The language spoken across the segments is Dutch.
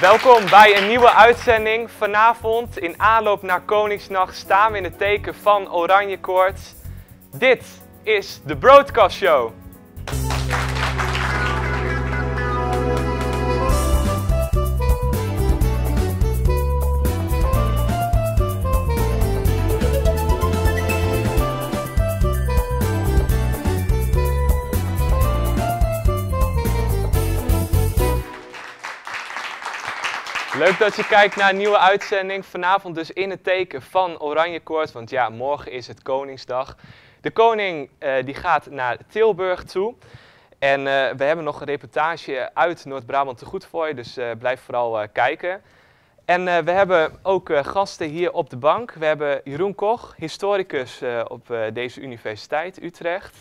Welkom bij een nieuwe uitzending. Vanavond in aanloop naar Koningsnacht staan we in het teken van Oranje Koorts. Dit is de Broadcast Show. Leuk dat je kijkt naar een nieuwe uitzending. Vanavond dus in het teken van Oranje Koorts, want ja, morgen is het Koningsdag. De koning eh, die gaat naar Tilburg toe. En eh, we hebben nog een reportage uit Noord-Brabant te goed voor je, dus eh, blijf vooral kijken. En we hebben ook gasten hier op de bank. We hebben Jeroen Koch, historicus op deze universiteit Utrecht.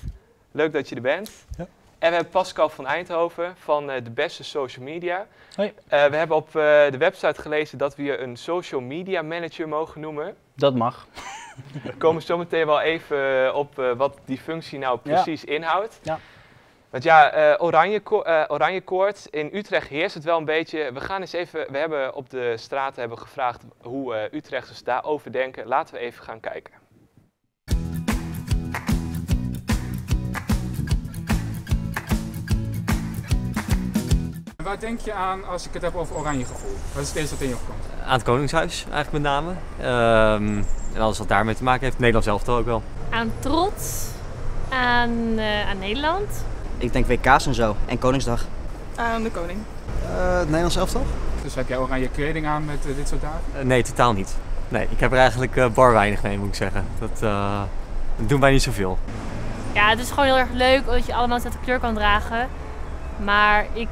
Leuk dat je er bent. Ja. En we hebben Pascal van Eindhoven van eh, de beste social media. Hoi. Eh, we hebben op eh, de website gelezen dat we je een social media manager mogen noemen. Dat mag. We komen zo meteen wel even op wat die functie nou Ja. precies inhoudt. Ja. Want ja, oranje, ko- oranje koorts, in Utrecht heerst het wel een beetje. We gaan eens even, we hebben op de straten hebben gevraagd hoe Utrechters daarover denken. Laten we even gaan kijken. Waar denk je aan als ik het heb over oranje gevoel? Wat is het eerste wat in je opkomt? Aan het Koningshuis eigenlijk met name. Ehm, en alles wat daarmee te maken heeft. Nederland zelf ook wel. aan trots, aan, eh, aan Nederland. Ik denk WK's en zo. En Koningsdag. Aan de koning. het Nederlands elftal? Dus heb jij oranje kleding aan met eh, dit soort dagen? Eh, nee, totaal niet. Nee, ik heb er eigenlijk eh, bar weinig mee moet ik zeggen. Dat, eh, dat doen wij niet zoveel. Ja, het is gewoon heel erg leuk dat je allemaal dezelfde kleur kan dragen. Maar ik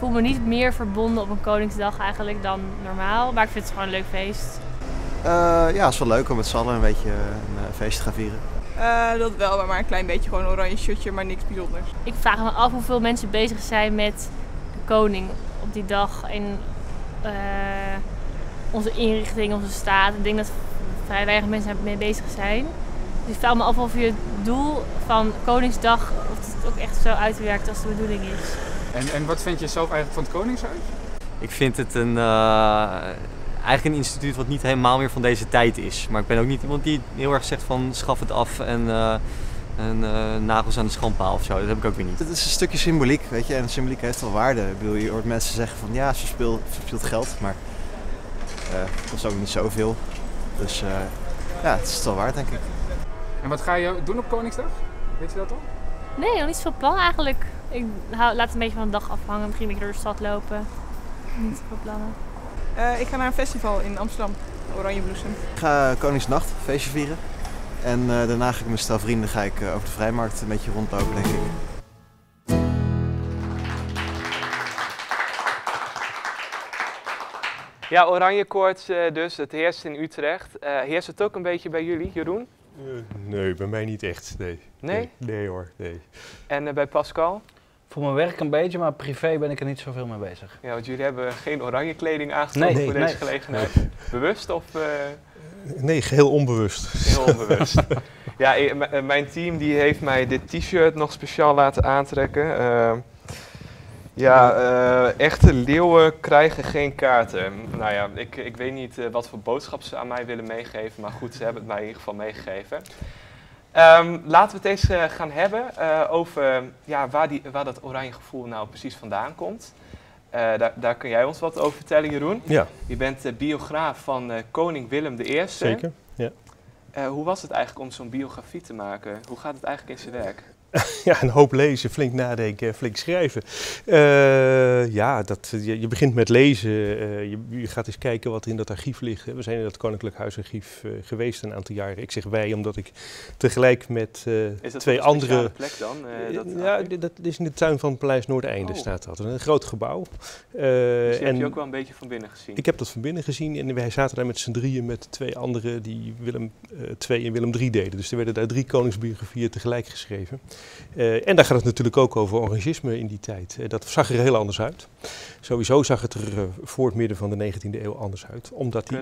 voel me niet meer verbonden op een Koningsdag eigenlijk dan normaal. Maar ik vind het gewoon een leuk feest. ja, het is wel leuk om met z'n allen een beetje een eh, feest te gaan vieren. Eh, dat wel, maar maar een klein beetje gewoon een oranje shirtje, maar niks bijzonders. Ik vraag me af hoeveel mensen bezig zijn met de koning op die dag. En eh, onze inrichting, onze staat. Ik denk dat vrij weinig mensen mee bezig zijn. Dus ik vraag me af of je het doel van Koningsdag, of het ook echt zo uitwerkt als de bedoeling is. En, en wat vind je zelf eigenlijk van het Koningshuis? Ik vind het een, eh, eigenlijk een instituut wat niet helemaal meer van deze tijd is. Maar ik ben ook niet iemand die heel erg zegt van schaf het af en, eh, en eh, nagels aan de schandpaal of zo. Dat heb ik ook weer niet. Het is een stukje symboliek, weet je. En symboliek heeft wel waarde. Ik bedoel, je hoort mensen zeggen van ja, ze speelt, verspilt geld. Maar eh, het kost ook niet zoveel. Dus eh, ja, het is het wel waard, denk ik. En wat ga je doen op Koningsdag? Weet je dat al? Nee, nog niet zoveel plan eigenlijk. Ik hou, laat het een beetje van de dag afhangen. Misschien een beetje door de stad lopen. Niet zoveel plannen. Eh, ik ga naar een festival in Amsterdam, Oranje Bloesem. Ik ga Koningsnacht, feestje vieren. En eh, daarna ga ik met mijn stel vrienden ga ik, eh, over de vrijmarkt een beetje rondlopen, denk ik. Ja, oranje koorts eh, dus, het heerst in Utrecht. Eh, heerst het ook een beetje bij jullie, Jeroen? Eh, nee, bij mij niet echt. Nee. Nee? Nee, hoor, nee. En eh, bij Pascal? Voor mijn werk een beetje, maar privé ben ik er niet zoveel mee bezig. Ja, want jullie hebben geen oranje kleding aangetrokken Nee, voor nee. deze gelegenheid. Bewust of eh, Nee, geheel onbewust. heel onbewust? ja, eh, eh, mijn team die heeft mij dit t-shirt nog speciaal laten aantrekken. Eh, ja, eh, echte leeuwen krijgen geen kaarten. Nou ja, ik, ik weet niet wat voor boodschap ze aan mij willen meegeven, maar goed, ze hebben het mij in ieder geval meegegeven. Ehm, laten we het eens eh, gaan hebben eh, over ja, waar, die, waar dat oranje gevoel nou precies vandaan komt. Eh, daar, daar kun jij ons wat over vertellen, Jeroen. Ja, Je bent biograaf van koning Willem I. zeker. Ja. Hoe was het eigenlijk om zo'n biografie te maken? Hoe gaat het eigenlijk in zijn werk? ja, een hoop lezen, flink nadenken, flink schrijven. Eh, ja, dat, je, je begint met lezen. eh, je, je gaat eens kijken wat er in dat archief ligt. We zijn in dat Koninklijk Huisarchief eh, geweest een aantal jaren. Ik zeg wij, omdat ik tegelijk met eh, Is dat twee een andere... plek dan? eh, dat ja, dat is in de tuin van Paleis Noordeinde Oh. staat dat. Een groot gebouw. Eh, dus die heb en je ook wel een beetje van binnen gezien. ik heb dat van binnen gezien en wij zaten daar met z'n drieën met twee anderen die Willem II en Willem III deden. Dus er werden daar drie koningsbiografieën tegelijk geschreven. Eh, en daar gaat het natuurlijk ook over orangisme in die tijd. Eh, dat zag er heel anders uit. Sowieso zag het er eh, voor het midden van de 19e eeuw anders uit. Omdat die,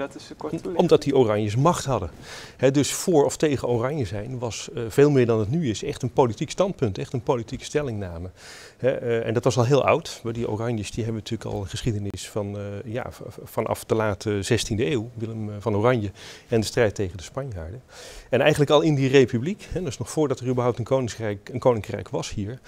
omdat die oranjes macht hadden. Hè, dus voor of tegen oranje zijn was veel meer dan het nu is. Echt een politiek standpunt, echt een politieke stellingname. Eh, en dat was al heel oud. Maar die oranjes die hebben natuurlijk al een geschiedenis van, eh, ja, vanaf de late 16e eeuw. Willem eh, van Oranje en de strijd tegen de Spanjaarden. En eigenlijk al in die republiek, hè, dus nog voordat er überhaupt een een koninkrijk was hier,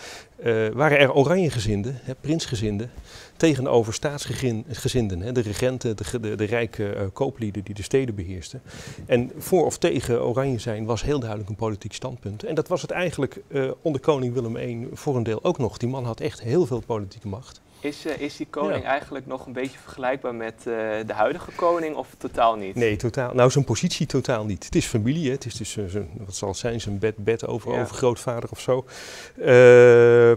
eh, waren er oranjegezinden, hè, prinsgezinden, tegenover staatsgezinden, hè, de regenten, de, de, de rijke eh, kooplieden die de steden beheersten. En voor of tegen oranje zijn was heel duidelijk een politiek standpunt. En dat was het eigenlijk eh, onder koning Willem I voor een deel ook nog. Die man had echt heel veel politieke macht. Is, eh, is die koning Ja. eigenlijk nog een beetje vergelijkbaar met eh, de huidige koning of totaal niet? Nee, totaal. Nou, zijn positie totaal niet. Het is familie, hè. het is dus eh, zijn, wat zal het zijn, zijn bed, bed over, Ja. overgrootvader of zo.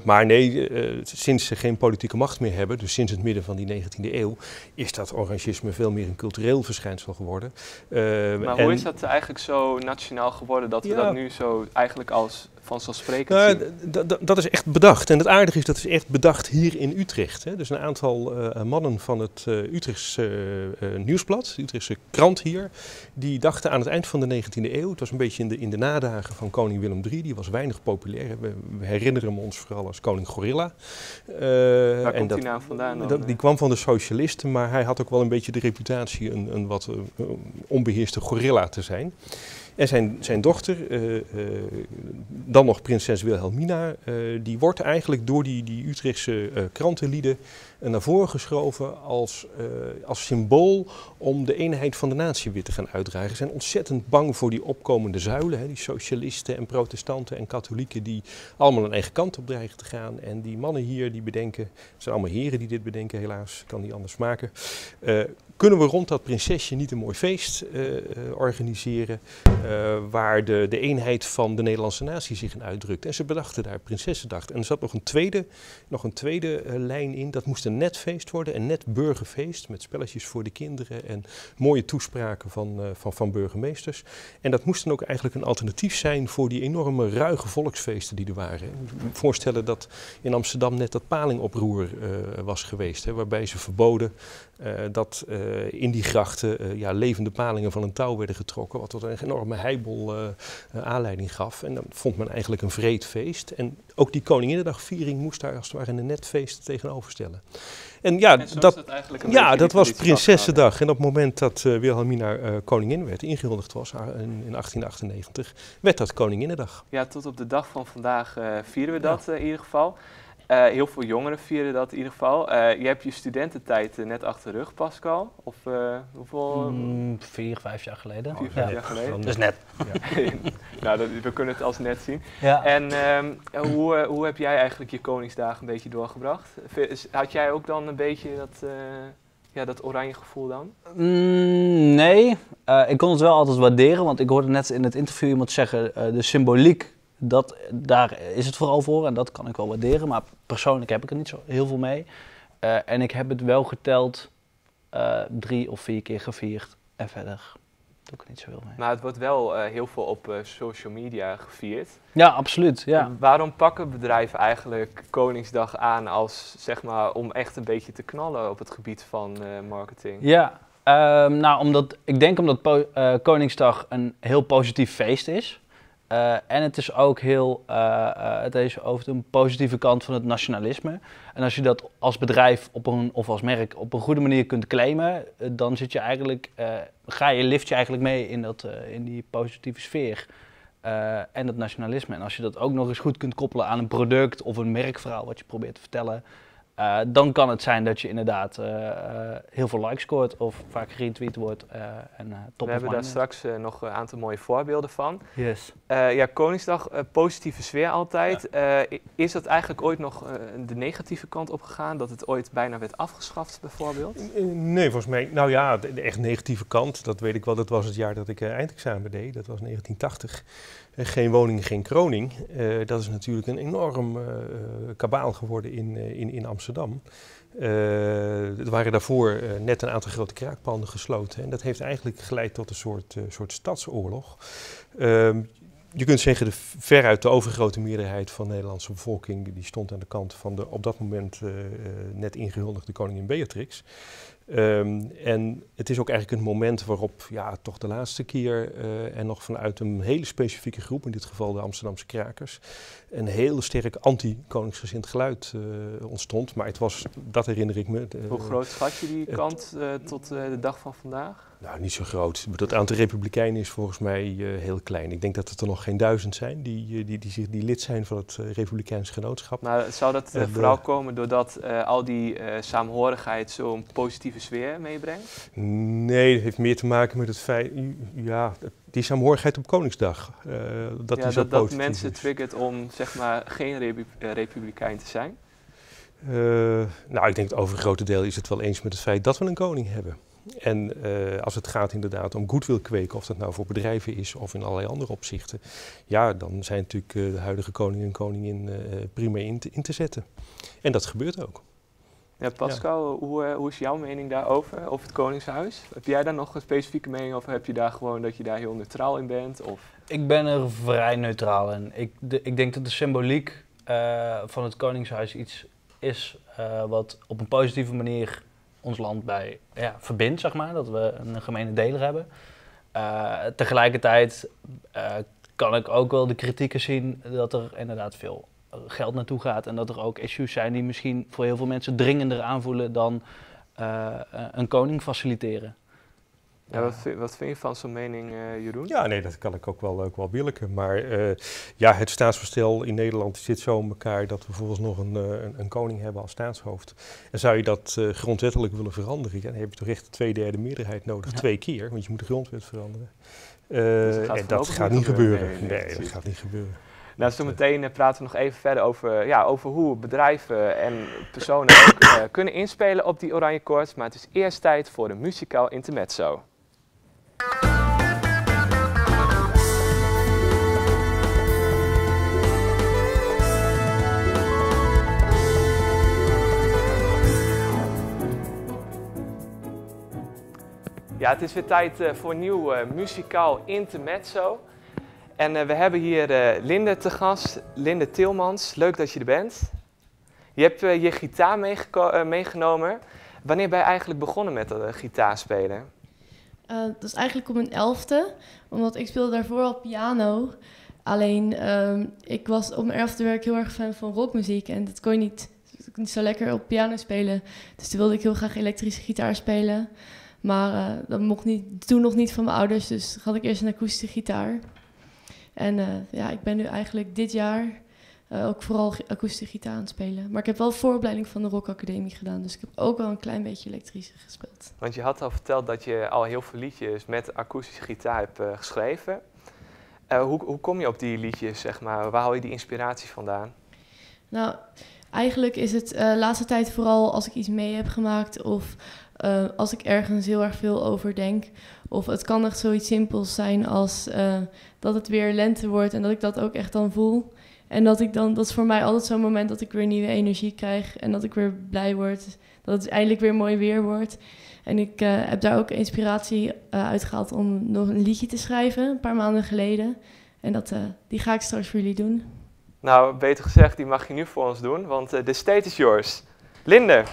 Maar nee, sinds ze geen politieke macht meer hebben, dus sinds het midden van die 19e eeuw, is dat orangisme veel meer een cultureel verschijnsel geworden. Maar en- hoe is dat eigenlijk zo nationaal geworden dat we Ja. dat nu zo eigenlijk als vanzelfsprekend Nou, dat is echt bedacht. En het aardige is, dat is echt bedacht hier in Utrecht. Hè. Dus een aantal eh, mannen van het eh Utrechtse eh, eh, Nieuwsblad, de Utrechtse krant hier, die dachten aan het eind van de 19e eeuw, het was een beetje in de, in de nadagen van koning Willem III, die was weinig populair. We, we herinneren hem ons vooral als koning Gorilla. Eh, Waar en komt dat- die naam vandaan dan? dat, die kwam van de socialisten, maar hij had ook wel een beetje de reputatie een, een wat eh, onbeheerste gorilla te zijn. En zijn, zijn dochter, eh, eh, dan nog prinses Wilhelmina, eh, die wordt eigenlijk door die, die Utrechtse eh, krantenlieden eh, naar voren geschoven als, als symbool om de eenheid van de natie weer te gaan uitdragen. Ze zijn ontzettend bang voor die opkomende zuilen, hè, die socialisten en protestanten en katholieken die allemaal een eigen kant op dreigen te gaan. En die mannen hier die bedenken, het zijn allemaal heren die dit bedenken helaas, kan niet anders maken. Kunnen we rond dat prinsesje niet een mooi feest eh, eh, organiseren eh, waar de, de eenheid van de Nederlandse natie zich in uitdrukt? En ze bedachten daar Prinsessendag. En er zat nog een tweede, nog een tweede lijn in, dat moest een net feest worden, een net burgerfeest met spelletjes voor de kinderen en mooie toespraken van, van, van burgemeesters. En dat moest dan ook eigenlijk een alternatief zijn voor die enorme ruige volksfeesten die er waren. Je moet voorstellen dat in Amsterdam net dat palingoproer was geweest, hè, waarbij ze verboden eh, dat eh, in die grachten eh, ja, levende palingen van een touw werden getrokken, wat tot een enorme heibel aanleiding gaf. En dan vond men eigenlijk een vreed feest. En ook die Koninginnedagviering moest daar als het ware een net feest tegenover stellen. En ja, En dat, ja, dat was Prinsessendag. En op het moment dat Wilhelmina koningin werd, ingehuldigd was in, in 1898, werd dat Koninginnedag. Ja, tot op de dag van vandaag vieren we dat in ieder geval. Eh, heel veel jongeren vieren dat in ieder geval. Eh, je hebt je studententijd eh, net achter de rug, Pascal. Of hoeveel? Mm, vier, vijf jaar geleden. Vier, vijf ja. jaar geleden. Dus net. nou, dat, we kunnen het als net zien. Ja. En ehm, hoe, hoe heb jij eigenlijk je Koningsdagen een beetje doorgebracht? Had jij ook dan een beetje dat, ja, dat oranje gevoel dan? Mm, nee, ik kon het wel altijd waarderen, want ik hoorde net in het interview iemand zeggen, de symboliek, dat, daar is het vooral voor en dat kan ik wel waarderen, maar persoonlijk heb ik er niet zo heel veel mee. Eh, en ik heb het wel geteld eh, drie of vier keer gevierd en verder doe ik er niet zo heel mee. Maar het wordt wel eh, heel veel op social media gevierd. Ja, absoluut. Ja. Waarom pakken bedrijven eigenlijk Koningsdag aan als, zeg maar, om echt een beetje te knallen op het gebied van marketing? Ja, ehm, nou, omdat, ik denk omdat Koningsdag een heel positief feest is. Eh, en het is ook heel, eh, eh, het is over de positieve kant van het nationalisme. En als je dat als bedrijf op een, of als merk op een goede manier kunt claimen, dan zit je eigenlijk, ga je, lift je eigenlijk mee in, dat, in die positieve sfeer. en dat nationalisme. En als je dat ook nog eens goed kunt koppelen aan een product of een merkverhaal wat je probeert te vertellen, eh, dan kan het zijn dat je inderdaad eh, eh, heel veel likes scoort of vaak geretweet wordt eh, en eh top We hebben daar straks nog een aantal mooie voorbeelden van. Yes. Eh, ja, Koningsdag, positieve sfeer altijd. Eh, is dat eigenlijk ooit nog eh, de negatieve kant op gegaan? Dat het ooit bijna werd afgeschaft bijvoorbeeld? Nee, volgens mij. Nou ja, de, de echt negatieve kant, dat weet ik wel. Dat was het jaar dat ik eh, eindexamen deed. Dat was 1980. Eh, geen woning, geen kroning. Eh, dat is natuurlijk een enorm eh, kabaal geworden in, in, in Amsterdam. Er waren daarvoor net een aantal grote kraakpanden gesloten. En dat heeft eigenlijk geleid tot een soort, soort stadsoorlog. Ehm, je kunt zeggen, de veruit de overgrote meerderheid van de Nederlandse bevolking die stond aan de kant van de op dat moment net ingehuldigde koningin Beatrix. Um, en het is ook eigenlijk een moment waarop ja, toch de laatste keer uh, en nog vanuit een hele specifieke groep, in dit geval de Amsterdamse krakers, een heel sterk anti-koningsgezind geluid uh, ontstond. Maar het was, dat herinner ik me. Hoe groot schat je die kant tot de dag van vandaag? Nou, niet zo groot. Dat aantal republikeinen is volgens mij uh, heel klein. Ik denk dat het er nog geen duizend zijn die, uh, die, die, die, lid zijn van het uh, Republikeins Genootschap. Maar zou dat vooral komen doordat al die saamhorigheid zo'n positieve sfeer meebrengt? Nee, het heeft meer te maken met het feit, ja, die saamhorigheid op Koningsdag. dat ja, dat, dat mensen triggert om zeg maar geen repu republikein te zijn? nou, ik denk het overgrote deel is het wel eens met het feit dat we een koning hebben. En uh, als het gaat inderdaad om goodwill kweken, of dat nou voor bedrijven is of in allerlei andere opzichten, ja, dan zijn natuurlijk uh, de huidige koning en koningin uh, prima in te, in te, zetten. En dat gebeurt ook. Ja, Pascal, ja. Hoe, hoe is jouw mening daarover, over het Koningshuis? Heb jij daar nog een specifieke mening of heb je daar gewoon dat je daar heel neutraal in bent? Of? Ik ben er vrij neutraal in. Ik, de, ik denk dat de symboliek van het Koningshuis iets is wat op een positieve manier ons land bij ja, verbindt, zeg maar. Dat we een gemene deler hebben. Uh, tegelijkertijd uh, kan ik ook wel de kritieken zien dat er inderdaad veel geld naartoe gaat. En dat er ook issues zijn die misschien voor heel veel mensen dringender aanvoelen dan uh, een koning faciliteren. Ja, wat, vind, wat vind je van zo'n mening, uh, Jeroen? Ja, nee, dat kan ik ook wel, ook wel billijken. Maar uh, ja, het staatsbestel in Nederland zit zo in elkaar dat we vervolgens nog een, uh, een, een, koning hebben als staatshoofd. En zou je dat grondwettelijk willen veranderen, ja, dan heb je toch echt een tweederde meerderheid nodig, ja. twee keer, want je moet de grondwet veranderen. Dus dat en dat gaat niet gebeuren. gebeuren. Nee, nee, dat gaat niet gebeuren. Nou, zo meteen praten we nog even verder over, ja, over hoe bedrijven en personen ook, uh, kunnen inspelen op die oranje koorts. Maar het is eerst tijd voor een muzikaal intermezzo. Ja, het is weer tijd uh, voor een nieuw uh, muzikaal intermezzo. En uh, we hebben hier Linde te gast, Linde Tilmans. Leuk dat je er bent. Je hebt je gitaar meegenomen. Wanneer ben je eigenlijk begonnen met dat gitaarspelen? dat is eigenlijk op mijn elfde, omdat ik speelde daarvoor al piano. Alleen, um, ik was op mijn elfde werk heel erg fan van rockmuziek en dat kon je niet, niet zo lekker op piano spelen. Dus toen wilde ik heel graag elektrische gitaar spelen. Maar uh, dat mocht niet, toen nog niet van mijn ouders, dus had ik eerst een akoestische gitaar. En uh, ja, ik ben nu eigenlijk dit jaar uh, ook vooral akoestische gitaar aan het spelen. Maar ik heb wel vooropleiding van de Rock Academie gedaan, dus ik heb ook wel een klein beetje elektrische gespeeld. Want je had al verteld dat je al heel veel liedjes met akoestische gitaar hebt geschreven. hoe, hoe kom je op die liedjes, zeg maar? Waar haal je die inspiratie vandaan? Nou, eigenlijk is het de laatste tijd vooral als ik iets mee heb gemaakt of uh, als ik ergens heel erg veel over denk. Of het kan echt zoiets simpels zijn als uh, dat het weer lente wordt en dat ik dat ook echt dan voel. En dat ik dan, dat is voor mij altijd zo'n moment dat ik weer nieuwe energie krijg en dat ik weer blij word. Dat het eindelijk weer mooi weer wordt. En ik uh, heb daar ook inspiratie uit gehaald om nog een liedje te schrijven, een paar maanden geleden. En dat, die ga ik straks voor jullie doen. Nou, beter gezegd, die mag je nu voor ons doen, want de state is yours. Linde.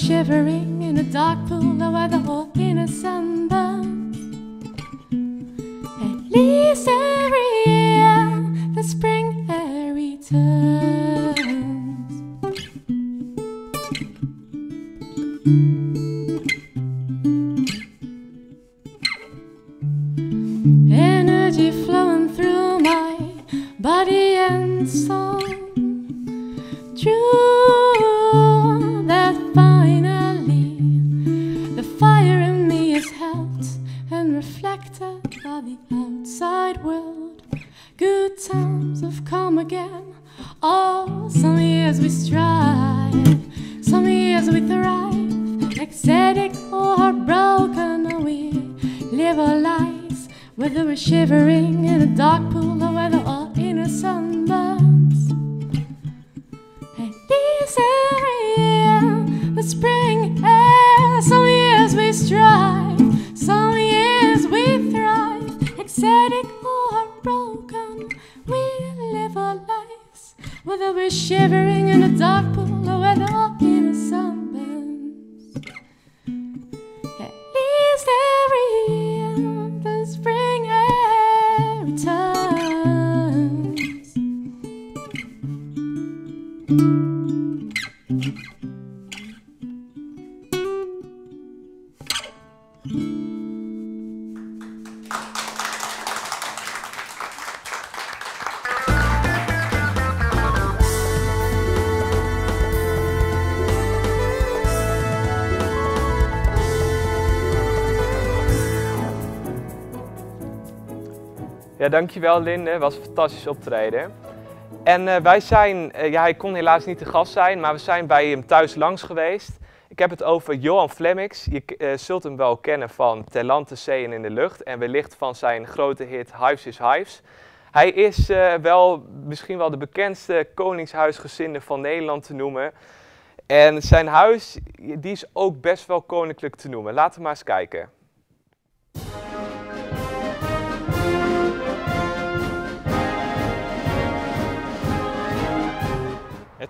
shivering in a dark pool of weather or in a sunburn. At least every year the spring air returns. Dankjewel Linde. Was een fantastisch optreden. En eh, wij zijn, eh, ja, hij kon helaas niet te gast zijn, maar we zijn bij hem thuis langs geweest. Ik heb het over Johan Flemmix. Je eh, zult hem wel kennen van Ter land, te zee en in de lucht. En wellicht van zijn grote hit Hives is Hives. Hij is wel misschien wel de bekendste koningshuisgezinde van Nederland te noemen. En zijn huis, die is ook best wel koninklijk te noemen. Laten we maar eens kijken.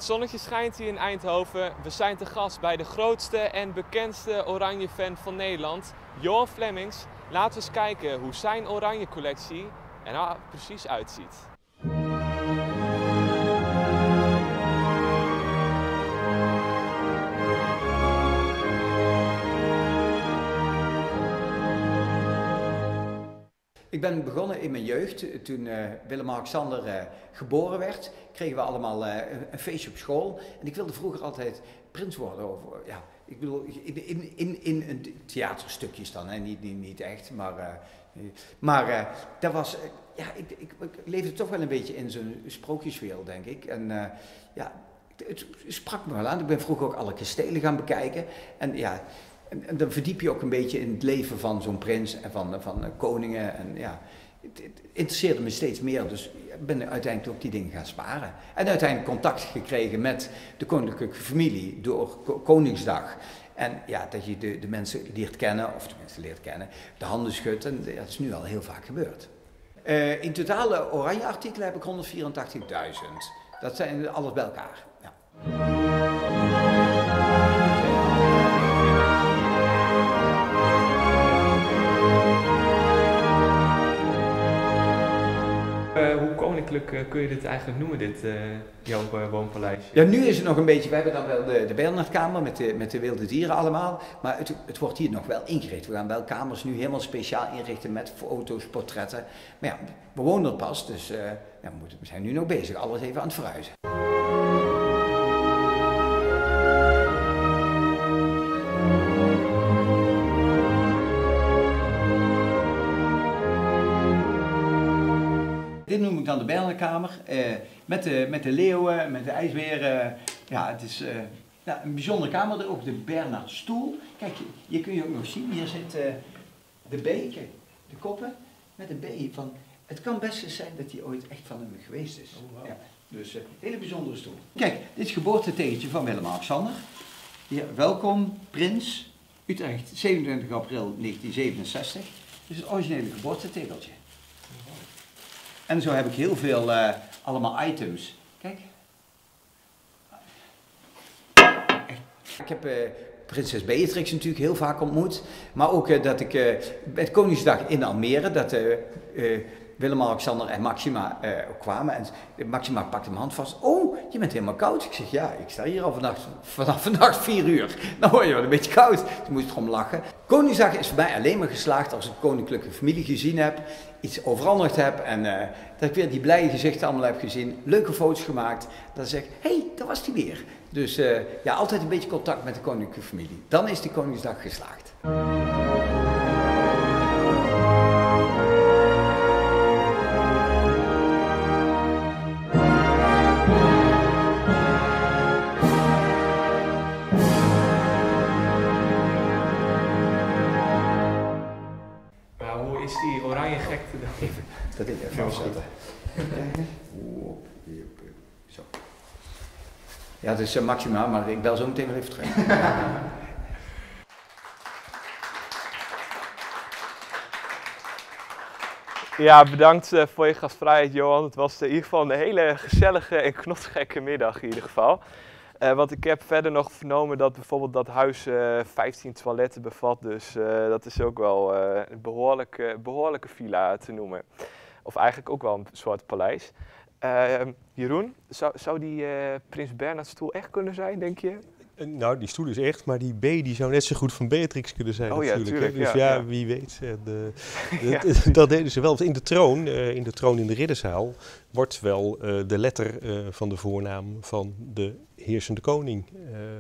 Het zonnetje schijnt hier in Eindhoven. We zijn te gast bij de grootste en bekendste oranje fan van Nederland, Johan Flemmings. Laten we eens kijken hoe zijn oranje collectie er nou precies uitziet. Ik ben begonnen in mijn jeugd. Toen eh, Willem-Alexander eh, geboren werd, kregen we allemaal eh, een, feestje op school. En ik wilde vroeger altijd prins worden. Over, ja, ik bedoel, in, in, in, in een theaterstukjes dan, hè? Niet, niet, niet echt. Maar, maar dat was, ja, ik, ik, leefde toch wel een beetje in zo'n sprookjeswereld, denk ik. En ja, het, het sprak me wel aan. Ik ben vroeger ook alle kastelen gaan bekijken. En ja, en, dan verdiep je ook een beetje in het leven van zo'n prins en van, van koningen. En ja, het, interesseerde me steeds meer. Dus ik ben uiteindelijk ook die dingen gaan sparen. En uiteindelijk contact gekregen met de koninklijke familie door Ko- Koningsdag. En ja, dat je de, de mensen leert kennen, of tenminste leert kennen, de handen schudt. En dat is nu al heel vaak gebeurd. Eh, in totale oranje artikelen heb ik 184.000. Dat zijn alles bij elkaar. Ja. Eh, kun je dit eigenlijk noemen, dit, eh, jouw woonpaleisje? Ja, nu is het nog een beetje, we hebben dan wel de, de met de, met de wilde dieren allemaal, maar het, het wordt hier nog wel ingericht. We gaan wel kamers nu helemaal speciaal inrichten met foto's, portretten. Maar ja, we wonen er pas, dus eh, ja, we, moeten, we zijn nu nog bezig, alles even aan het verhuizen. Eh, met, de, met de leeuwen, met de ijsberen. ja, het is eh, ja, een bijzondere kamer. Er ook de Bernhardstoel. Kijk, hier kun je ook nog zien, hier zit eh, de B, kijk, de koppen met een B van... Het kan best eens zijn dat hij ooit echt van hem geweest is. ja, dus een hele bijzondere stoel. Kijk, dit is geboortetegentje van Willem-Alexander. Hier, welkom, prins, Utrecht, 27 april 1967. Dit is het originele geboortetegeltje. En zo heb ik heel veel eh, allemaal items. Kijk. Ik heb eh, prinses Beatrix natuurlijk heel vaak ontmoet. Maar ook eh, dat ik met Koningsdag in Almere, dat Willem-Alexander en Maxima ook kwamen. En Maxima pakte mijn hand vast. Oh, je bent helemaal koud. Ik zeg, ja, ik sta hier al vannacht, vanaf vannacht vier uur. Dan word je wel een beetje koud. Toen moest ik erom lachen. Koningsdag is voor mij alleen maar geslaagd als ik koninklijke familie gezien heb. Iets overhandigd heb en eh, dat ik weer die blije gezichten allemaal heb gezien. Leuke foto's gemaakt. Ik zeg, hé, hey, daar was hij weer. Dus eh, ja, altijd een beetje contact met de koninklijke familie. Dan is die Koningsdag geslaagd. Zo. Ja, het is uh, Maxima, maar ik bel zo meteen weer even terug. Ja, bedankt eh, voor je gastvrijheid, Johan. Het was in ieder geval een hele gezellige en knotgekke middag in ieder geval. Eh, want ik heb verder nog vernomen dat bijvoorbeeld dat huis eh 15 toiletten bevat. Dus eh, dat is ook wel eh, een behoorlijke, behoorlijke villa te noemen. Of eigenlijk ook wel een soort paleis. Eh, Jeroen, zou, zou die eh, Prins Bernhard stoel echt kunnen zijn, denk je? Eh, Nou, die stoel is echt, maar die B die zou net zo goed van Beatrix kunnen zijn Oh ja, natuurlijk. hè. tuurlijk, dus ja, ja, ja. wie weet. eh, De, de- Ja, dat deden ze wel. In de troon, in de troon in de ridderzaal, wordt wel de letter van de voornaam van de heersende koning,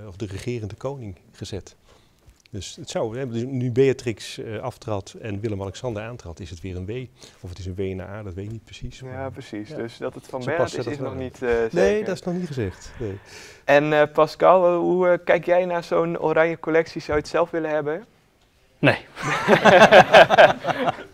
of de regerende koning, gezet. Dus het zou, hè, dus nu Beatrix eh, aftrad en Willem-Alexander aantrad, is het weer een W. Of het is een W naar A, dat weet ik niet precies. Ja, precies. Ja. Dus dat het van Bernhard is, is nog niet eh Nee, dat is nog niet gezegd. Nee. En eh, Pascal, hoe kijk jij naar zo'n oranje collectie? Zou je het zelf willen hebben? Nee.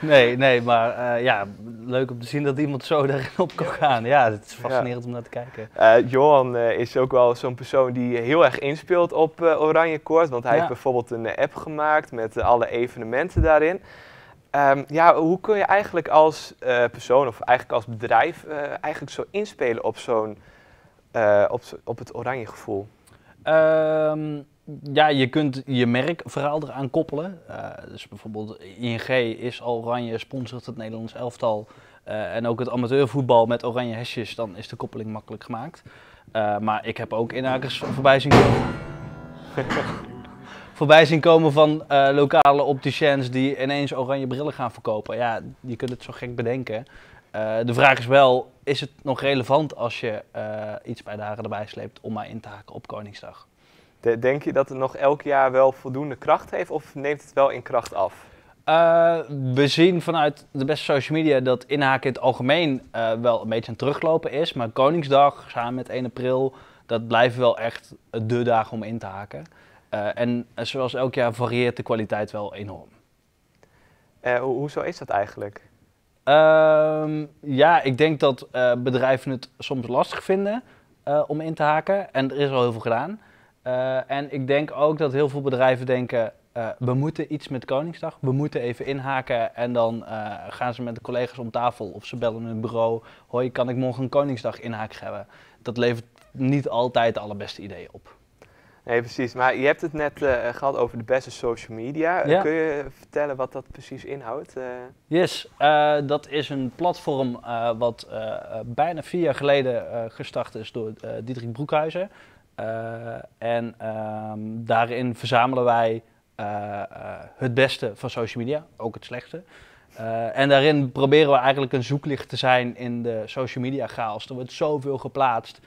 nee, nee, maar eh, ja, leuk om te zien dat iemand zo daarin op kan gaan. Ja, het is fascinerend om naar te kijken. Eh, Johan eh, is ook wel zo'n persoon die heel erg inspeelt op eh, Oranje Koord. Want hij Ja. heeft bijvoorbeeld een app gemaakt met alle evenementen daarin. Ehm, ja, hoe kun je eigenlijk als eh, persoon of eigenlijk als bedrijf eh, eigenlijk zo inspelen op zo'n eh, op, op het oranje gevoel? Ehm, ja, je kunt je merkverhaal eraan koppelen. Eh, dus bijvoorbeeld ING is oranje, sponsort het Nederlands elftal. eh, en ook het amateurvoetbal met oranje hesjes, dan is de koppeling makkelijk gemaakt. Eh, maar ik heb ook inhakers voorbij zien komen. voorbij zien komen van lokale opticiens die ineens oranje brillen gaan verkopen. Ja, je kunt het zo gek bedenken. De vraag is wel, is het nog relevant als je iets bij dagen erbij sleept om maar in te haken op Koningsdag? De- denk je dat het nog elk jaar wel voldoende kracht heeft of neemt het wel in kracht af? Eh, we zien vanuit de beste social media dat inhaken in het algemeen eh, wel een beetje aan het teruglopen is. Maar Koningsdag samen met 1 april, dat blijven wel echt de dagen om in te haken. Eh, en zoals elk jaar varieert de kwaliteit wel enorm. Ho- hoezo is dat eigenlijk? Ehm, ja, ik denk dat bedrijven het soms lastig vinden om in te haken. En er is al heel veel gedaan. Eh, en ik denk ook dat heel veel bedrijven denken, eh, we moeten iets met Koningsdag. We moeten even inhaken en dan eh, gaan ze met de collega's om tafel of ze bellen hun bureau. Hoi, kan ik morgen een Koningsdag inhaak hebben? Dat levert niet altijd de allerbeste ideeën op. Nee, precies. Maar je hebt het net eh, gehad over de beste social media. Ja. Kun je vertellen wat dat precies inhoudt? Yes, dat is een platform wat bijna vier jaar geleden gestart is door Diederik Broekhuizen. Eh, en ehm, daarin verzamelen wij eh, eh, het beste van social media, ook het slechte. En daarin proberen we eigenlijk een zoeklicht te zijn in de social media chaos. Er wordt zoveel geplaatst.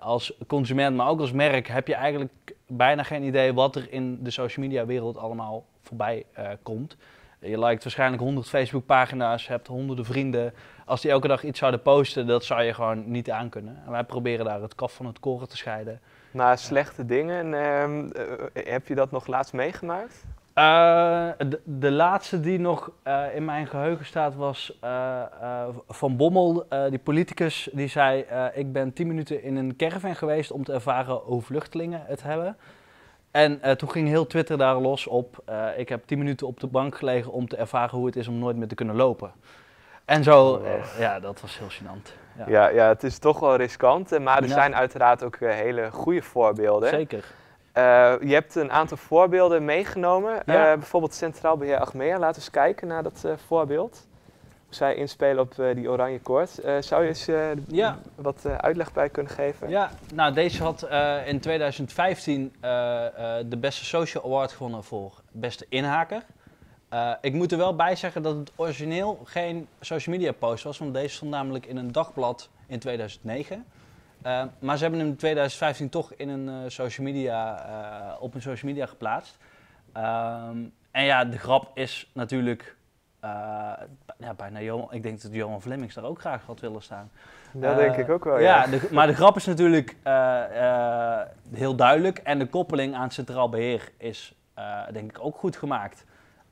Als consument, maar ook als merk, heb je eigenlijk bijna geen idee wat er in de social media wereld allemaal voorbij komt. Je liked waarschijnlijk 100 Facebook-pagina's, hebt honderden vrienden. Als die elke dag iets zouden posten, dat zou je gewoon niet aankunnen. En wij proberen daar het kaf van het koren te scheiden. naar slechte dingen. ehm, eh, heb je dat nog laatst meegemaakt? Eh, de, de laatste die nog eh, in mijn geheugen staat was Van Bommel, die politicus, die zei... ik ben 10 minuten in een caravan geweest om te ervaren hoe vluchtelingen het hebben. En toen ging heel Twitter daar los op. ik heb 10 minuten op de bank gelegen om te ervaren hoe het is om nooit meer te kunnen lopen. En zo, Oh, wow. eh, ja, dat was heel gênant. Ja. Ja, ja, het is toch wel riskant. eh, Maar er Ja. zijn uiteraard ook eh, hele goede voorbeelden. Zeker. Je hebt een aantal voorbeelden meegenomen. Ja. Bijvoorbeeld Centraal Beheer Achmea. Laten we eens kijken naar dat voorbeeld. Hoe zij inspelen op die oranje koord. Zou je eens Ja. wat uitleg bij kunnen geven? Ja, nou deze had in 2015 eh, eh, de beste social award gewonnen voor beste inhaker. Eh, ik moet er wel bij zeggen dat het origineel geen social media post was, want deze stond namelijk in een dagblad in 2009. Eh, maar ze hebben hem in 2015 toch in een, eh, social media, op een social media geplaatst. Ehm, en ja, de grap is natuurlijk ja, bijna Johan. Ik denk dat Johan Flemings daar ook graag had willen staan. Dat denk ik ook wel, ja. de- maar de grap is natuurlijk heel duidelijk. En de koppeling aan centraal beheer is denk ik ook goed gemaakt.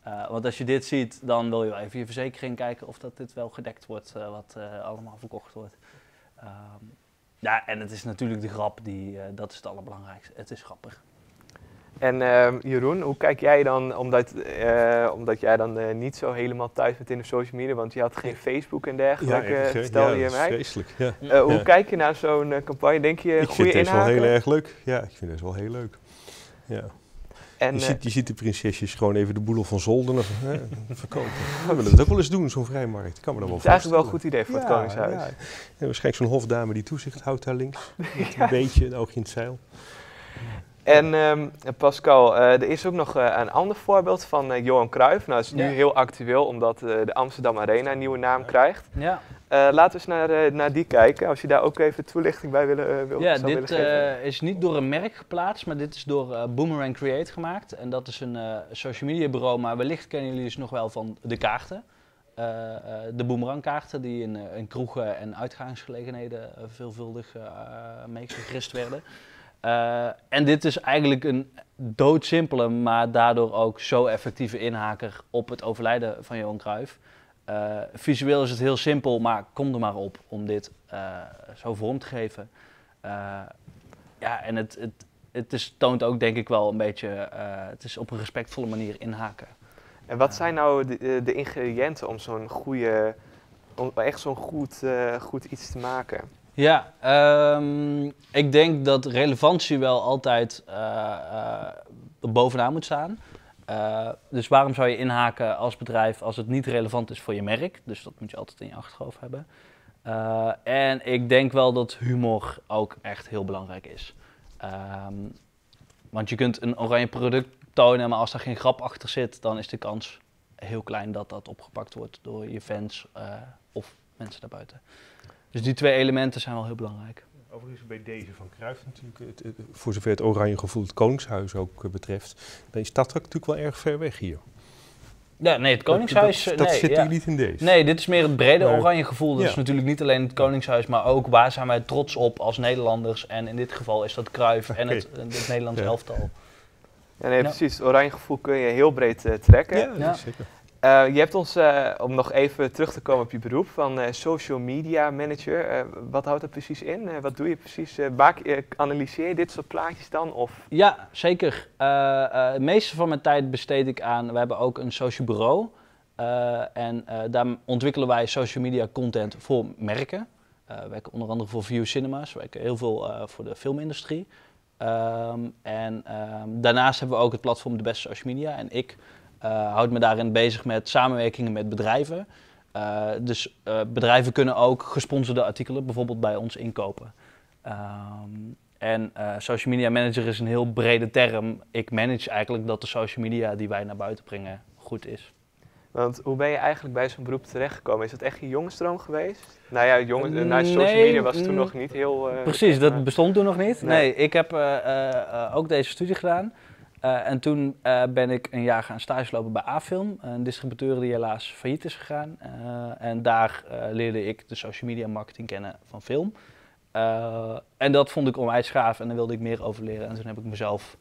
Eh, want als je dit ziet, dan wil je wel even je verzekering kijken of dat dit wel gedekt wordt, eh, wat eh, allemaal verkocht wordt. Ehm, ja, en het is natuurlijk de grap, die, eh, dat is het allerbelangrijkste. Het is grappig. En ehm, Jeroen, hoe kijk jij dan, omdat, eh, omdat jij dan eh, niet zo helemaal thuis bent in de social media, want je had geen Facebook en dergelijke, erg, hè? stelde ja, je dat is mij. vreselijk. Ja. Eh, hoe Ja. kijk je naar zo'n campagne? Denk je Ik goede vind deze wel heel erg leuk. Ja, ik vind deze wel heel leuk. Ja. En, je, eh, ziet, je ziet de prinsesjes gewoon even de boel van Zolder verkopen. We willen het ook wel eens doen, zo'n vrijmarkt. Kan me dan wel Het is eigenlijk wel een goed idee voor het Koningshuis. Ja. En waarschijnlijk zo'n hofdame die toezicht houdt daar links. Met een beetje een oogje in het zeil. En ehm, Pascal, eh, er is ook nog eh, een ander voorbeeld van eh, Johan Cruijff. Nou, dat is nu Ja. heel actueel omdat de Amsterdam Arena een nieuwe naam krijgt. Ja. Laten we eens naar, naar die kijken, als je daar ook even toelichting bij willen, wil, Ja, zou dit willen geven. is niet door een merk geplaatst, maar dit is door Boomerang Create gemaakt. En dat is een social media bureau, maar wellicht kennen jullie dus nog wel van de kaarten. De Boomerang kaarten die in, in kroegen en uitgaansgelegenheden veelvuldig eh mee gegrist werden. Eh, en dit is eigenlijk een doodsimpele, maar daardoor ook zo effectieve inhaker op het overlijden van Johan Cruijff. Eh, visueel is het heel simpel, maar kom er maar op om dit eh, zo vorm te geven. Ja, en het, het, het is, toont ook denk ik wel een beetje, het is op een respectvolle manier inhaken. En wat zijn nou de, de- ingrediënten om zo'n goede, om echt zo'n goed, goed iets te maken? Ja, ehm, ik denk dat relevantie wel altijd eh, eh, bovenaan moet staan. Eh, dus waarom zou je inhaken als bedrijf als het niet relevant is voor je merk? Dus dat moet je altijd in je achterhoofd hebben. En ik denk wel dat humor ook echt heel belangrijk is. Ehm, want je kunt een oranje product tonen, maar als daar geen grap achter zit, dan is de kans heel klein dat dat opgepakt wordt door je fans of mensen daarbuiten. Dus die twee elementen zijn wel heel belangrijk. Overigens bij deze van Cruijff natuurlijk, het, het- voor zover het oranje gevoel het Koningshuis ook eh, betreft, dan is dat ook natuurlijk wel erg ver weg hier. Ja, nee, het Koningshuis. Dat, eh, dat nee, zit ja. hier niet in deze. Nee, dit is meer het brede Maar- oranje gevoel. Dat Ja. is natuurlijk niet alleen het Koningshuis, maar ook waar zijn wij trots op als Nederlanders. En in dit geval is dat Kruif en het, het Nederlands Ja. elftal. Ja, nee, precies. Het oranje gevoel kun je heel breed eh, trekken. Ja, dat Ja. is zeker. Eh, je hebt ons, eh, om nog even terug te komen op je beroep, van eh, social media manager. Wat houdt dat precies in? Wat doe je precies? Analyseer je dit soort plaatjes dan? Of Ja, zeker. Het meeste van mijn tijd besteed ik aan. We hebben ook een social bureau. En daar ontwikkelen wij social media content voor merken. We werken onder andere voor View Cinemas. We werken heel veel voor de filmindustrie. Ehm, en ehm, daarnaast hebben we ook het platform De Beste Social Media. En ik houd me daarin bezig met samenwerkingen met bedrijven. Eh, dus eh, bedrijven kunnen ook gesponsorde artikelen bijvoorbeeld bij ons inkopen. Ehm, en eh, social media manager is een heel brede term. Ik manage eigenlijk dat de social media die wij naar buiten brengen goed is. Want hoe ben je eigenlijk bij zo'n beroep terechtgekomen? Is dat echt je jongenstroom geweest? Nou ja, jongen, Eh, nou, social nee, media was toen mm, nog niet heel... eh, Precies, dat bestond toen nog niet. Nee. Nee, ik heb eh, eh, eh, ook deze studie gedaan. Eh, en toen eh, ben ik een jaar gaan stage lopen bij A-Film, een distributeur die helaas failliet is gegaan. Eh, en daar leerde ik de social media marketing kennen van film. En dat vond ik onwijs gaaf en daar wilde ik meer over leren. En toen heb ik mezelf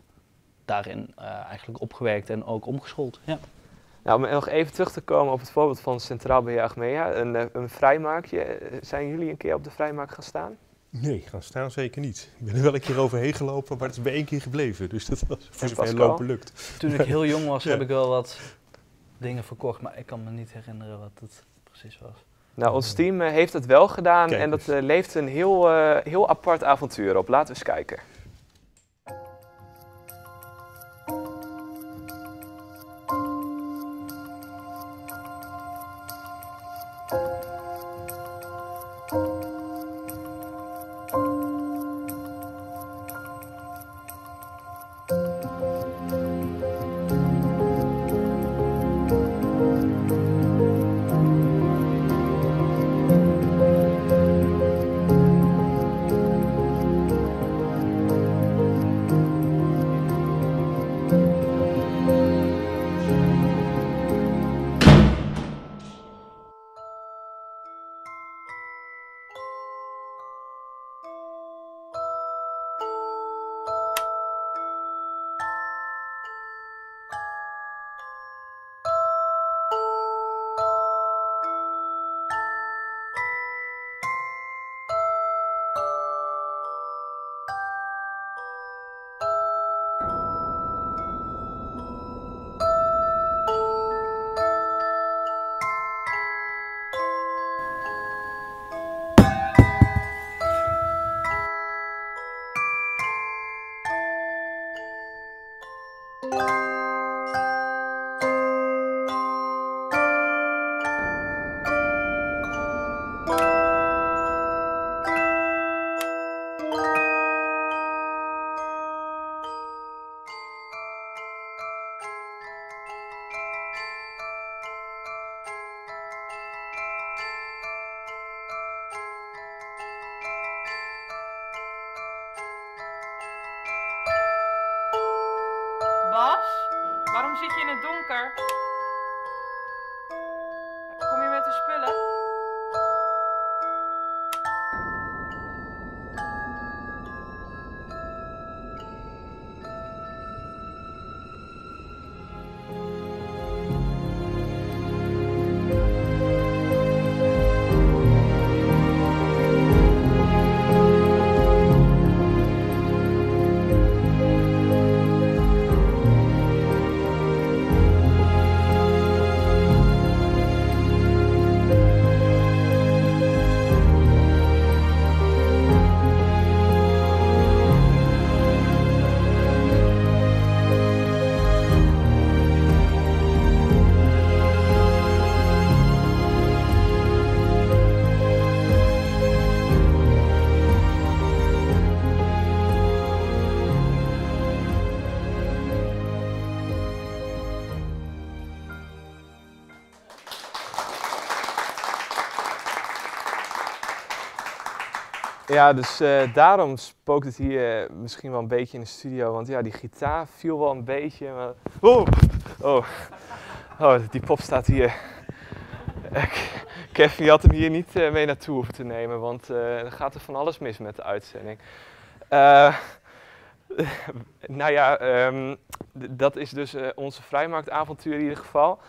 daarin eigenlijk opgewerkt en ook omgeschoold. Ja. Nou, om nog even terug te komen op het voorbeeld van Centraal Beheer Achmea, een, een vrijmarktje. Eh, Zijn jullie een keer op de vrijmarkt gaan staan? Nee, gaan staan zeker niet. Ik ben er wel een keer overheen gelopen, maar het is bij één keer gebleven. Dus dat was voor zover lopen lukt. Toen ik heel jong was, Ja. heb ik wel wat dingen verkocht, maar ik kan me niet herinneren wat het precies was. Nou, ons team eh, heeft het wel gedaan Kijk en dat eh, leeft een heel, eh, heel apart avontuur op. Laten we eens kijken. Ja, dus eh, daarom spookt het hier eh, misschien wel een beetje in de studio. Want ja, die gitaar viel wel een beetje. Oh, oh. oh, die pop staat hier. Kevin, had hem hier niet eh, mee naartoe hoeven te nemen. Want er gaat er van alles mis met de uitzending. Nou ja, ehm, dat is dus onze vrijmarktavontuur in ieder geval.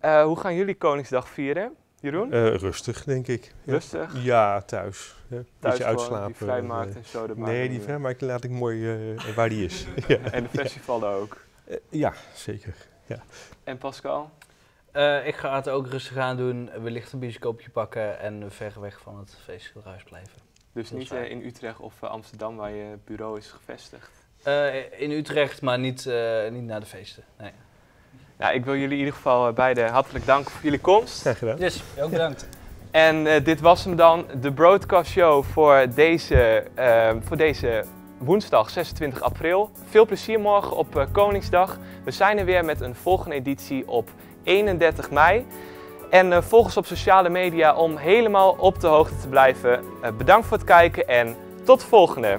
Hoe gaan jullie Koningsdag vieren, Jeroen? Eh, rustig, denk ik. Ja. Rustig? Ja, thuis. Ja. Thuis Beetje gewoon, uitslapen. die vrijmarkt eh, en zo, dat Nee, die vrijmarkt laat ik mooi eh, waar die is. ja. En de festivalen ook. Eh, ja, zeker. Ja. En Pascal? Eh, ik ga het ook rustig aan doen, wellicht een bioscoopje pakken en ver weg van het feesthuis blijven. Dus niet in Utrecht of Amsterdam waar je bureau is gevestigd. Eh, in Utrecht, maar niet, eh, niet naar de feesten. Nee. Nou, ik wil jullie in ieder geval eh, beiden hartelijk danken voor jullie komst. Graag gedaan. Yes, ook bedankt. En eh, dit was hem dan, de broadcast show voor deze, eh, voor deze woensdag 26 april. Veel plezier morgen op eh, Koningsdag. We zijn er weer met een volgende editie op 31 mei. En eh, volg ons op sociale media om helemaal op de hoogte te blijven. Eh, bedankt voor het kijken en tot de volgende.